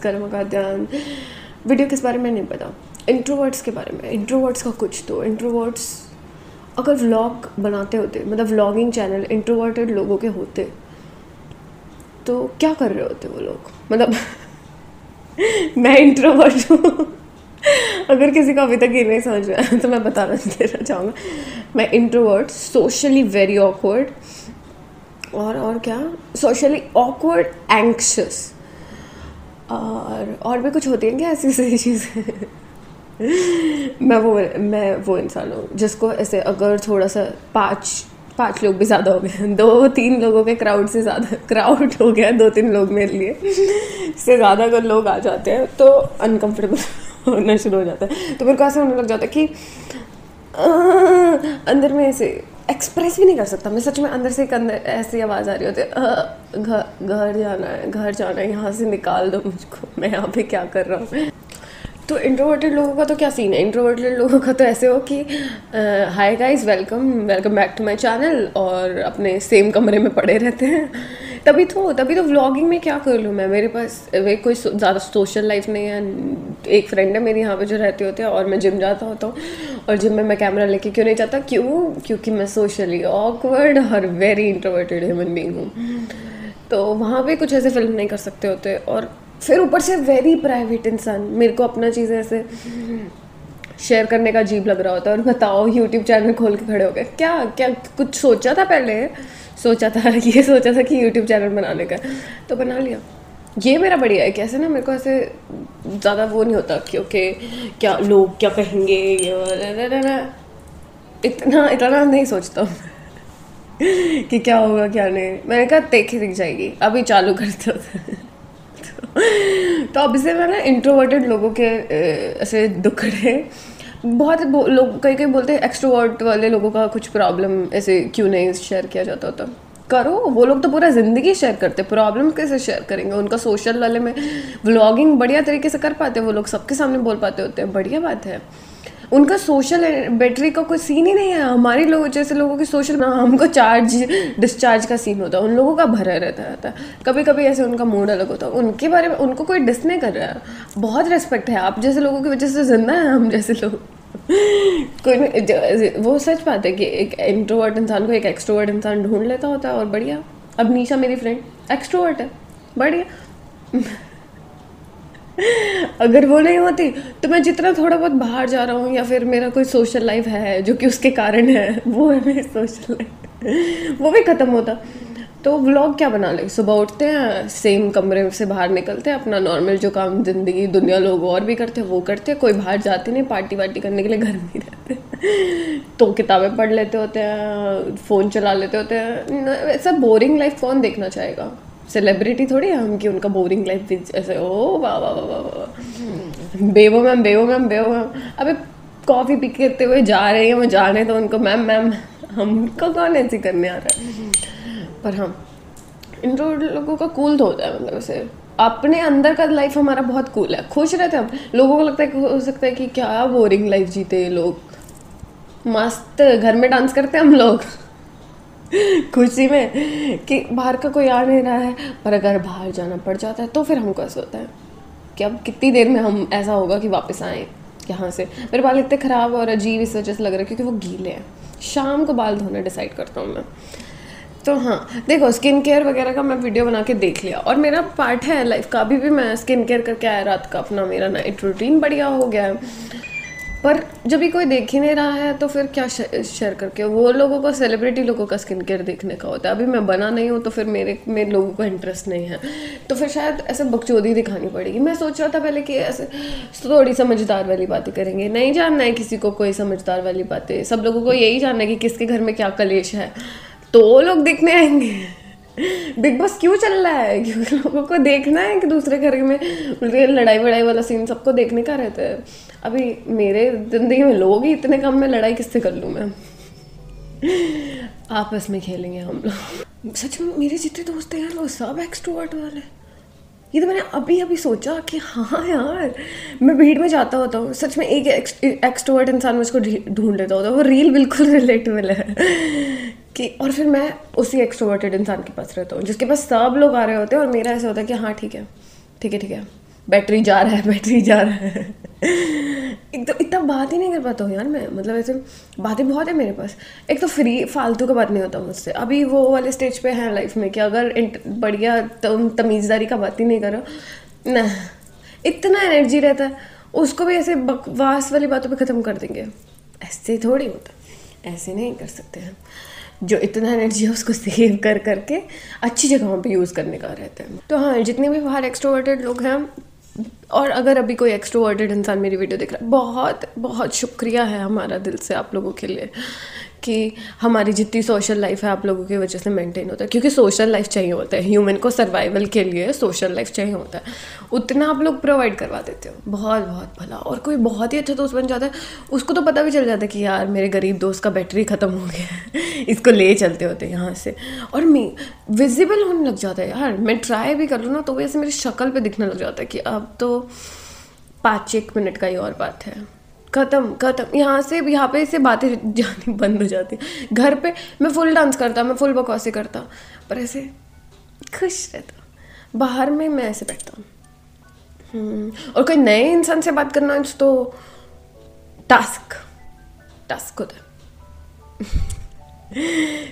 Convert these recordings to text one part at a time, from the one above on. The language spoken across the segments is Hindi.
कर्म का ध्यान वीडियो किस बारे में नहीं पता। इंट्रोवर्ड्स के बारे में। इंट्रोवर्ड्स का कुछ तो। इंट्रोवर्ड्स अगर व्लॉग बनाते होते मतलब व्लॉगिंग चैनल इंट्रोवर्टेड लोगों के होते तो क्या कर रहे होते वो लोग? मतलब मैं इंट्रोवर्ट हूँ। अगर किसी को अभी तक ये नहीं समझ आया तो मैं बताना देना चाहूँगा। मैं इंट्रोवर्ट सोशली वेरी ऑकवर्ड और और क्या? सोशली ऑकवर्ड एंक्शस और और भी कुछ होती हैं क्या ऐसी सही चीज़ें? मैं वो मैं वो इंसान हूँ जिसको ऐसे अगर थोड़ा सा पाँच पाँच लोग भी ज़्यादा हो गए दो तीन लोगों के क्राउड से ज़्यादा क्राउड हो गया दो तीन लोग मेरे लिए से ज़्यादा अगर लोग आ जाते हैं तो अनकम्फर्टेबल होना शुरू हो जाता है। तो मेरे को ऐसा होने लग जाता है कि आ, अंदर में ऐसे एक्सप्रेस भी नहीं कर सकता। मैं सच में अंदर से एक अंदर ऐसी आवाज़ आ रही होती है घर घर जाना है, घर जाना है, यहाँ से निकाल दो मुझको। मैं यहाँ पे क्या कर रहा हूँ? तो इंट्रोवर्टेड लोगों का तो क्या सीन है? इंट्रोवर्टेड लोगों का तो ऐसे हो कि hi guys welcome welcome back to my channel और अपने सेम कमरे में पड़े रहते हैं। तभी तो तभी तो व्लॉगिंग में क्या कर लूँ मैं? मेरे पास वे कोई ज़्यादा सोशल लाइफ नहीं है, एक फ्रेंड है मेरी यहाँ पे जो रहती होती है, और मैं जिम जाता होता हूँ, और जिम में मैं कैमरा लेके क्यों नहीं जाता? क्यों? क्योंकि मैं सोशली ऑकवर्ड और वेरी इंट्रोवर्टेड ह्यूमन बींग हूँ। तो वहाँ पर कुछ ऐसे फ़िल्म नहीं कर सकते होते, और फिर ऊपर से वेरी प्राइवेट इंसान, मेरे को अपना चीज़ें ऐसे शेयर करने का अजीब लग रहा होता है और बताओ यूट्यूब चैनल खोल के खड़े हो गए। क्या क्या, कुछ सोचा था पहले? सोचा था, ये सोचा था कि यूट्यूब चैनल बनाने का। तो बना लिया। ये मेरा बढ़िया है, कैसे ना मेरे को ऐसे ज़्यादा वो नहीं होता क्योंकि क्या लोग क्या कहेंगे इतना इतना नहीं सोचता हूँ कि क्या होगा, क्या नहीं। मैंने कहा, देखी दिख जाएगी। अभी चालू करते होते तो अब इसे मैं ना इंट्रोवर्टेड लोगों के ऐसे दुखड़े बहुत लोग कई कई बोलते हैं एक्सट्रोवर्ट वाले लोगों का कुछ प्रॉब्लम ऐसे क्यों नहीं शेयर किया जाता होता? करो, वो लोग तो पूरा ज़िंदगी शेयर करते प्रॉब्लम कैसे शेयर करेंगे? उनका सोशल वाले में व्लॉगिंग बढ़िया तरीके से कर पाते हैं, वो लोग सबके सामने बोल पाते होते हैं। बढ़िया बात है। उनका सोशल बैटरी का कोई सीन ही नहीं है। हमारे लोग, जैसे लोगों की सोशल हमको चार्ज डिस्चार्ज का सीन होता है। उन लोगों का भरा रहता रहता है। कभी कभी ऐसे उनका मूड अलग होता है। उनके बारे में, उनको कोई डिस नहीं कर रहा है। बहुत रेस्पेक्ट है। आप जैसे लोगों की वजह से ज़िंदा है, हम जैसे लोग। कोई वो सच बात है कि एक इंट्रोवर्ट इंसान को एक एक्सट्रोवर्ट इंसान ढूंढ लेता होता है और बढ़िया। अब नीशा मेरी फ्रेंड एक्सट्रोवर्ट है। बढ़िया। अगर वो नहीं होती तो मैं जितना थोड़ा बहुत बाहर जा रहा हूँ या फिर मेरा कोई सोशल लाइफ है जो कि उसके कारण है, वो है मेरी सोशल लाइफ वो भी ख़त्म होता। तो व्लॉग क्या बना ले? सुबह उठते हैं सेम कमरे से बाहर निकलते हैं, अपना नॉर्मल जो काम, ज़िंदगी, दुनिया, लोग और भी करते हैं, वो करते हैं। कोई बाहर जाते नहीं पार्टी वार्टी करने के लिए घर में रहते तो किताबें पढ़ लेते होते हैं फ़ोन चला लेते होते हैं। ऐसा बोरिंग लाइफ कौन देखना चाहेगा? सेलिब्रिटी थोड़ी है, हम कि उनका बोरिंग लाइफ ऐसे, ओ, वाह वाह वाह वाह बेवो मैम बेवो मैम बेवो मैम अबे कॉफ़ी पी करते हुए जा रहे हैं वो जाने तो उनको, मैम मैम हमको कौन ऐसी करने आ रहा है? पर हम इन लोगों का कूल तो होता है मतलब ऐसे, अपने अंदर का लाइफ हमारा बहुत कूल है। खुश रहते हम। लोगों को लगता है हो सकता है कि क्या बोरिंग लाइफ जीते लोग। मस्त, घर में डांस करते हैं हम लोग। खुशी में कि बाहर का कोई आ नहीं रहा है, पर अगर बाहर जाना पड़ जाता है तो फिर हमको ऐसा होता है? कि अब कितनी देर में हम ऐसा होगा कि वापस आए यहाँ से? मेरे बाल इतने ख़राब और अजीब इस वजह से लग रहा है क्योंकि वो गीले हैं। शाम को बाल धोना डिसाइड करता हूँ मैं। तो हाँ देखो स्किन केयर वगैरह का मैं वीडियो बना के देख लिया। और मेरा पार्ट है लाइफ का। अभी भी मैं स्किन केयर करके आया रात का अपना, मेरा नाइट रूटीन बढ़िया हो गया है। पर जब भी कोई देख ही नहीं रहा है तो फिर क्या शेयर करके? वो लोगों को सेलिब्रिटी लोगों का स्किन केयर देखने का होता है। अभी मैं बना नहीं हूँ तो फिर मेरे मेरे लोगों को इंटरेस्ट नहीं है। तो फिर शायद ऐसे बकचोदी दिखानी पड़ेगी। मैं सोच रहा था पहले कि ऐसे थोड़ी समझदार वाली बातें करेंगे। नहीं जानना है किसी को कोई समझदार वाली बातें। सब लोगों को यही जानना है कि किसके घर में क्या कलेश है। तो लोग दिखने आएँगे। बिग बॉस क्यों चल रहा है? क्योंकि लोगों को देखना है कि दूसरे घर में लड़ाई वड़ाई वाला सीन सबको देखने का रहता है। अभी मेरे ज़िंदगी में लोग ही इतने कम में लड़ाई किससे कर लूँ मैं? आपस में खेलेंगे हम लोग। सच में मेरे जितने दोस्त हैं यार, वो सब एक्सट्रोवर्ट वाले ये तो मैंने अभी अभी सोचा कि हाँ यार, मैं भीड़ में जाता होता हूँ। सच में एक एक्सट्रोवर्ट इंसान मुझको ढूंढ लेता होता वो रील बिल्कुल रिलेटेबल है कि, और फिर मैं उसी एक्सट्रोवर्टेड इंसान के पास रहता हूँ, जिसके पास सब लोग आ रहे होते हैं और मेरा ऐसा होता है कि हाँ ठीक है ठीक है ठीक है बैटरी जा रहा है बैटरी जा रहा है। एक तो इतना बात ही नहीं कर पाता हूँ यार मैं मतलब ऐसे बातें बहुत है मेरे पास। एक तो फ्री फालतू का बात नहीं होता मुझसे। अभी वो वाले स्टेज पे है लाइफ में कि अगर बढ़िया तुम, तमीज़दारी का बात ही नहीं करो, ना, इतना एनर्जी रहता है, उसको भी ऐसे बकवास वाली बातों पे ख़त्म कर देंगे। ऐसे थोड़ी होता, ऐसे नहीं कर सकते हैं जो इतना एनर्जी है उसको सेव कर करके अच्छी जगहों पे यूज़ करने का रहता है। तो हाँ जितने भी बाहर एक्सट्रोवर्टेड लोग हैं, और अगर अभी कोई एक्सट्रोवर्टेड इंसान मेरी वीडियो देख रहा है, बहुत बहुत शुक्रिया है हमारा दिल से आप लोगों के लिए कि हमारी जितनी सोशल लाइफ है आप लोगों की वजह से मेंटेन होता है। क्योंकि सोशल लाइफ चाहिए होता है। ह्यूमन को सर्वाइवल के लिए सोशल लाइफ चाहिए होता है। उतना आप लोग प्रोवाइड करवा देते हो। बहुत बहुत भला। और कोई बहुत ही अच्छा दोस्त बन जाता है, उसको तो पता भी चल जाता है कि यार, मेरे गरीब दोस्त का बैटरी ख़त्म हो गया है। इसको ले चलते होते यहाँ से। और मी विजिबल होने लग जाता है यार। मैं ट्राई भी कर लूँ ना तो वैसे मेरी शक्ल पर दिखने लग जाता है कि अब तो पाँच एक मिनट का ही और बात है। ख़त्म ख़त्म। यहाँ से यहाँ पे से बातें जानी बंद हो जाती घर पे मैं फुल डांस करता मैं फुल बकवासी करता पर ऐसे खुश रहता। बाहर में मैं ऐसे बैठता हूँ। हम्म, और कोई नए इंसान से बात करना तो टास्क टास्क होता है।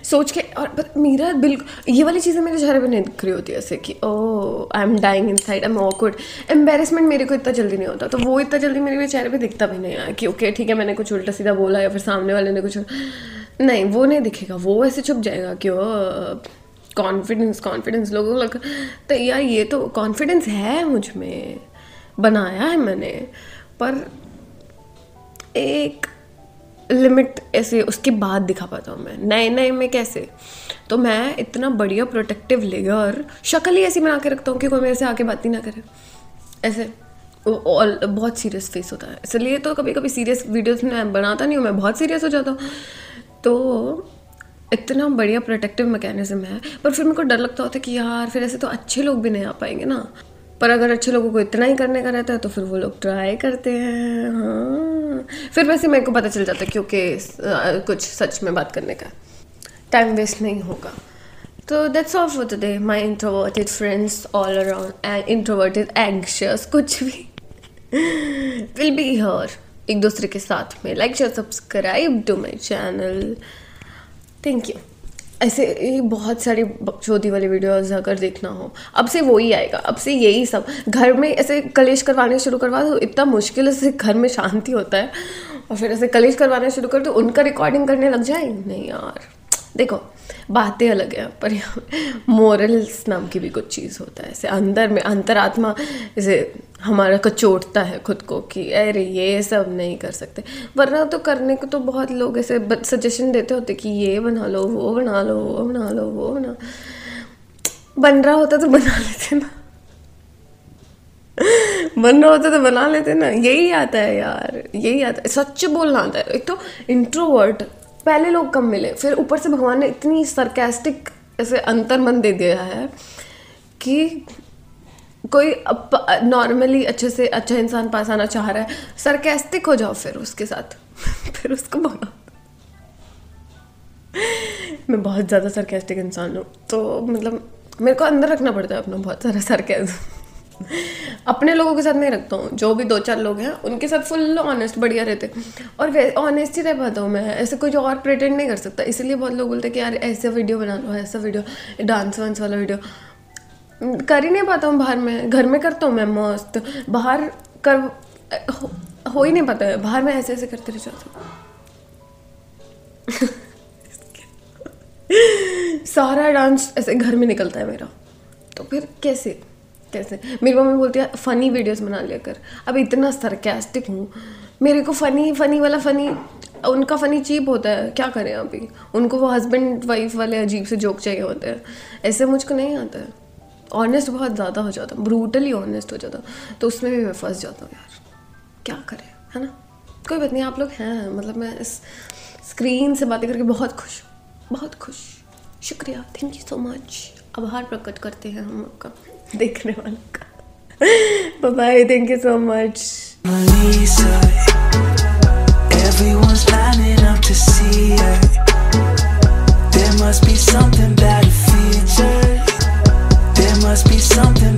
सोच के, और मेरा बिल्कुल ये वाली चीज़ें मेरे चेहरे पे नहीं दिख रही होती ऐसे कि ओ I am dying inside I am awkward embarrassment मेरे को इतना जल्दी नहीं होता तो वो इतना जल्दी मेरे चेहरे पे दिखता भी नहीं है कि ओके ठीक है, मैंने कुछ उल्टा सीधा बोला या फिर सामने वाले ने कुछ नहीं, वो नहीं दिखेगा, वो ऐसे छुप जाएगा कि वो कॉन्फिडेंस कॉन्फिडेंस लोगों को लग तो यार ये तो कॉन्फिडेंस है मुझमें, बनाया है मैंने, पर एक लिमिट ऐसे उसके बाद दिखा पाता हूँ मैं। नए नए में कैसे? तो मैं इतना बढ़िया प्रोटेक्टिव लेयर शक्ल ही ऐसी बना के रखता हूँ कि कोई मेरे से आके बात ही ना करे। ऐसे ऑल बहुत सीरियस फेस होता है। इसलिए तो कभी कभी सीरियस वीडियोस में बनाता नहीं हूँ, मैं बहुत सीरियस हो जाता हूँ। तो इतना बढ़िया प्रोटेक्टिव मैकेनिज्म है। पर फिर मेरे को डर लगता होता है कि यार, फिर ऐसे तो अच्छे लोग भी नहीं आ पाएँगे ना। पर अगर अच्छे लोगों को इतना ही करने का रहता है तो फिर वो लोग ट्राई करते हैं। हाँ। फिर वैसे मेरे को पता चल जाता है क्योंकि कुछ सच में बात करने का। टाइम वेस्ट नहीं होगा। तो that's all for today my introverted friends all around and introverted anxious कुछ भी। विल बी हर एक दूसरे के साथ में। Like share subscribe to my channel thank you ऐसे बहुत सारी बकचोदी वाली वीडियोस अगर देखना हो, अब से वही आएगा, अब से यही सब। घर में ऐसे कलेश करवाने शुरू करवा दो, इतना मुश्किल से घर में शांति होता है। और फिर ऐसे कलेश करवाना शुरू कर दो, उनका रिकॉर्डिंग करने लग जाए? नहीं यार। देखो बातें अलग हैं, पर मोरल्स नाम की भी कुछ चीज़ होता है। ऐसे अंदर में, अंतरात्मा जैसे हमारा कचोटता है खुद को कि अरे ये सब नहीं कर सकते। वरना तो करने को तो बहुत लोग ऐसे सजेशन देते होते कि ये बना लो, वो बना लो, वो बना लो, वो बना बन रहा होता तो बना लेते ना। बन रहा होता तो बना लेते ना। यही आता है यार, यही आता है। सच बोलना आता है। एक तो इंट्रोवर्ट पहले लोग कम मिले। फिर ऊपर से भगवान ने इतनी सरकेस्टिक ऐसे अंतर मन दे दिया है कि कोई नॉर्मली अच्छे से अच्छा इंसान पास आना चाह रहा है सरकेस्टिक हो जाओ फिर उसके साथ। फिर उसको भगा मैं बहुत ज़्यादा सरकेस्टिक इंसान हूँ तो मतलब मेरे को अंदर रखना पड़ता है अपना बहुत सारा सरकेज़म अपने लोगों के साथ नहीं रखता हूँ जो भी दो चार लोग हैं उनके साथ फुल ऑनेस्ट बढ़िया रहते और ऑनेस्ट ही रह पाता हूँ मैं ऐसे कुछ और प्रिटेंड नहीं कर सकता। इसलिए बहुत लोग बोलते हैं कि यार ऐसा वीडियो बना लो ऐसा वीडियो डांस वांस वाला वीडियो कर ही नहीं पाता हूँ बाहर में घर में करता हूँ मैं मस्त बाहर कर हो, हो नहीं पाता बाहर में ऐसे ऐसे करते रह जाता हूँ। सारा डांस ऐसे घर में निकलता है मेरा तो फिर कैसे? कैसे? मेरी मम्मी बोलती है फ़नी वीडियोस बना लिया कर। अब इतना सरकेस्टिक हूँ। मेरे को फ़नी फ़नी वाला फ़नी उनका फ़नी चीप होता है। क्या करें अभी? उनको वो हस्बैंड वाइफ वाले अजीब से जोक चाहिए होते हैं। ऐसे मुझको नहीं आता है। ऑनेस्ट बहुत ज़्यादा हो जाता ब्रूटली ऑनेस्ट हो जाता तो उसमें भी मैं फंस जाता हूँ यार। क्या करें? है ना? कोई बात नहीं, आप लोग हैं। मतलब मैं इस स्क्रीन से बातें करके बहुत खुश बहुत खुश। शुक्रिया। थैंक यू सो मच आभार प्रकट करते हैं हम आपका देखने वालों का bye thank you so much Everyone's lining up to see her. There must be something about a feature. There must be something